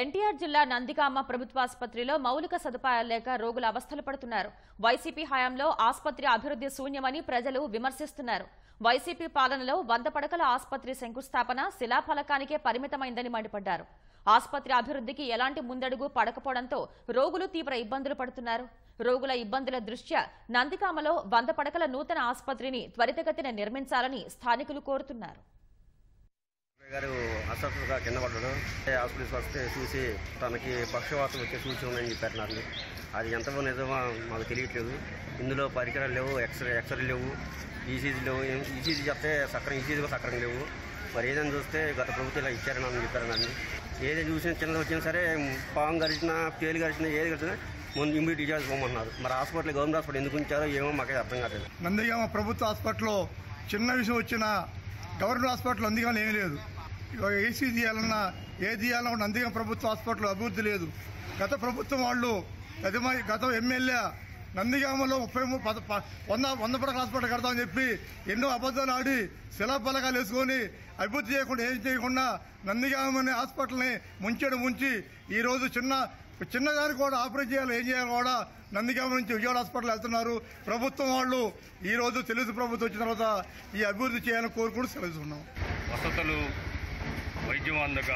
ఎన్టీఆర్ జిల్లా నందిగామ ప్రభుత్వాసుపత్రిలో మౌలిక సదుపాయాలు లేక రోగులు అవస్థలు పడుతున్నారు. వైసీపీ హయాంలో ఆసుపత్రి అభివృద్ధి శూన్యమని ప్రజలు విమర్శిస్తున్నారు. వైసీపీ పాలనలో వంద పడకల ఆసుపత్రి శంకుస్థాపన శిలాఫలకానికే పరిమితమైందని మండిపడ్డారు. ఆసుపత్రి అభివృద్ధికి ఎలాంటి ముందడుగు పడకపోవడంతో రోగులు తీవ్ర ఇబ్బందులు పడుతున్నారు. రోగుల ఇబ్బందుల దృష్ట్యా నందిగామలో వంద పడకల నూతన ఆసుపత్రిని త్వరితగతిన నిర్మించాలని స్థానికులు కోరుతున్నారు. అస్వస్థతగా కింద పడ్డాడు. ఏ హాస్పిటల్కి వస్తే చూసి తనకి పక్షవాతం వచ్చే సూచన ఉందని చెప్పారు నాకు. అది ఎంతవరకు నిజమో మాకు తెలియట్లేదు. ఇందులో పరికరాలు లేవు ఎక్స్రే ఎక్స్రే లేవు ఈసీజీ లేవు. ఈసీజీ చెప్తే సక్రం ఈసీజీ కూడా సక్రం లేవు. మరి ఏదైనా చూస్తే గత ప్రభుత్వం ఇలా ఇచ్చారని అని చెప్పారు నన్ను. ఏదైనా చూసినా చిన్నది వచ్చినా సరే పాము గరిచినా పేలు గరిచినా ఏది గరిచినా ముందు ఇమ్మీడియట్ డిజార్జ్ పోమన్నారు మరి హాస్పిటల్ గవర్నమెంట్ హాస్పిటల్ ఎందుకు ఉంచారో ఏమో మాకైతే అర్థం కాలేదు నందిగామ ప్రభుత్వ హాస్పిటల్లో చిన్న విషయం వచ్చినా గవర్నమెంట్ హాస్పిటల్ అందుకని ఏమీ లేదు. ఏసీ తీయాలన్నా ఏ తీయాలన్నా కూడా నందిగామ ప్రభుత్వ హాస్పిటల్ అభివృద్ధి లేదు. గత ప్రభుత్వం వాళ్ళు గత గత ఎమ్మెల్యే నందిగామలో ముప్పై మూడు వంద వంద పడక హాస్పిటల్ కడతామని చెప్పి ఎన్నో అబద్ధాలు ఆడి శిలాఫలకాలు వేసుకొని అభివృద్ధి చేయకుండా ఏం చేయకుండా నందిగామ అనే హాస్పిటల్ని ముంచెడు ముంచి ఈరోజు చిన్న చిన్నదానికి కూడా ఆపరేట్ చేయాలి ఏం చేయాలి కూడా నందిగామ నుంచి విజయవాడ హాస్పిటల్ వెళ్తున్నారు. ప్రభుత్వం వాళ్ళు ఈరోజు తెలుగు ప్రభుత్వం వచ్చిన తర్వాత ఈ అభివృద్ధి చేయాలని కోరుకుంటూ సెలవుతున్నాం వసతులు వైద్యం అందక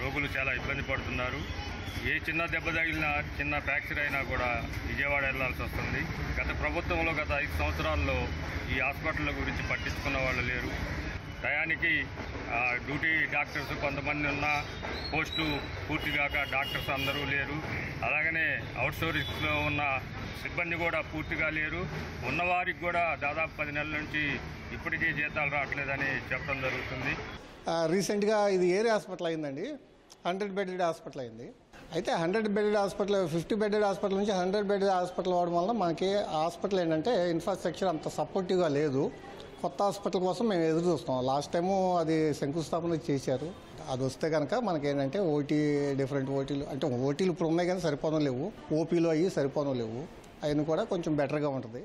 రోగులు చాలా ఇబ్బంది పడుతున్నారు. ఏ చిన్న దెబ్బ తగిలినా చిన్న ఫ్రాక్చర్ అయినా కూడా విజయవాడ వెళ్ళాల్సి వస్తుంది. గత ప్రభుత్వంలో గత ఐదు సంవత్సరాల్లో ఈ హాస్పిటల్ గురించి పట్టించుకున్న వాళ్ళు లేరు. టయానికి డ్యూటీ డాక్టర్స్ కొంతమంది ఉన్న పోస్టు పూర్తిగాక డాక్టర్స్ అందరూ లేరు. అలాగనే అవుట్సోర్స్లో ఉన్న సిబ్బంది కూడా పూర్తిగా లేరు. ఉన్నవారికి కూడా దాదాపు పది నెలల నుంచి ఇప్పటికీ జీతాలు రావట్లేదని చెప్పడం జరుగుతుంది. రీసెంట్గా ఇది ఏరియా హాస్పిటల్ అయిందండి? హండ్రెడ్ బెడెడ్ హాస్పిటల్ అయింది. అయితే hundred bedded hospital fifty bedded hospital నుంచి హండ్రెడ్ బెడెడ్ హాస్పిటల్ అవడం వల్ల మనకి హాస్పిటల్ ఏంటంటే ఇన్ఫ్రాస్ట్రక్చర్ అంత సపోర్టివ్గా లేదు. కొత్త హాస్పిటల్ కోసం మేము ఎదురు చూస్తాం లాస్ట్ టైము అది శంకుస్థాపన చేశారు. అది వస్తే కనుక మనకి ఏంటంటే ఓటీ డిఫరెంట్ ఓటీలు అంటే ఓటీలు ఇప్పుడు ఉన్నాయి కానీ సరిపోవడం లేవు. ఓపీలు అయ్యి సరిపోవడం లేవు. అవన్నీ కూడా కొంచెం బెటర్గా ఉంటుంది.